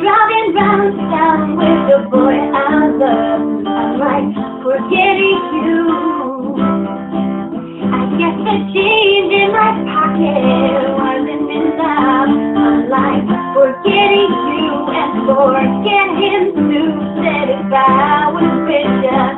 driving round town with the boy I love. I'm like forgetting you. I guess the change in my pocket wasn't enough. I'm like forgetting you and forget him too. Said if I was richer.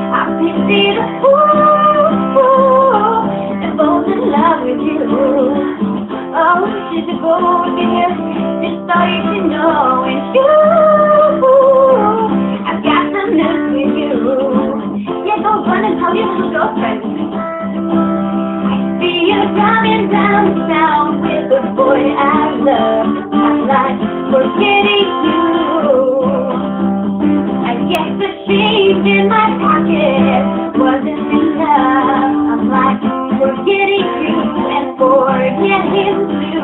I can see the fool that falls in love with you. Oh, she's a gold digger, just so you should know it's you. I've got some news with you. Yeah, go run and tell your little girlfriend. I see you coming down with the boy I love. wasn't enough. I'm like, forgetting you and forgetting you.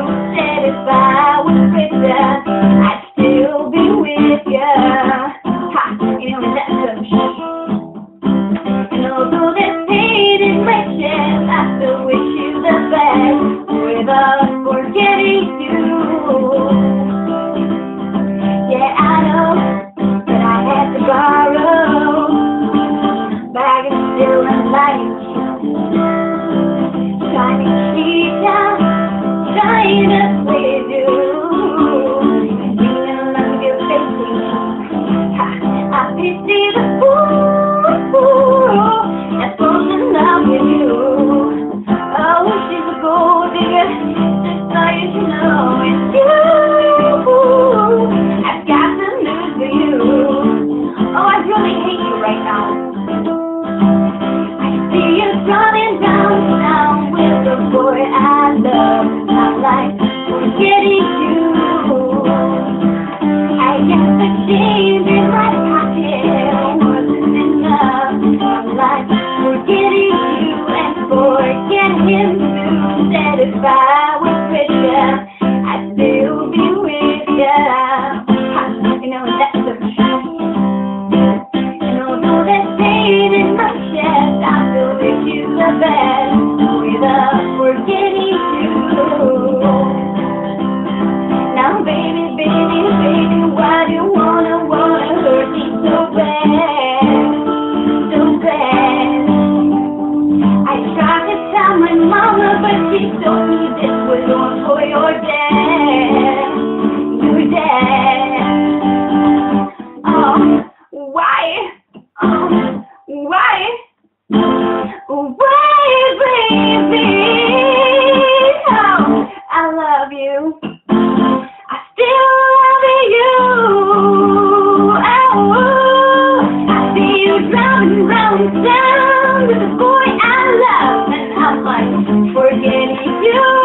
I like life. why do you wanna, wanna hurt me so bad? So bad. I tried to tell my mama, but she told me this was all for your dad. you.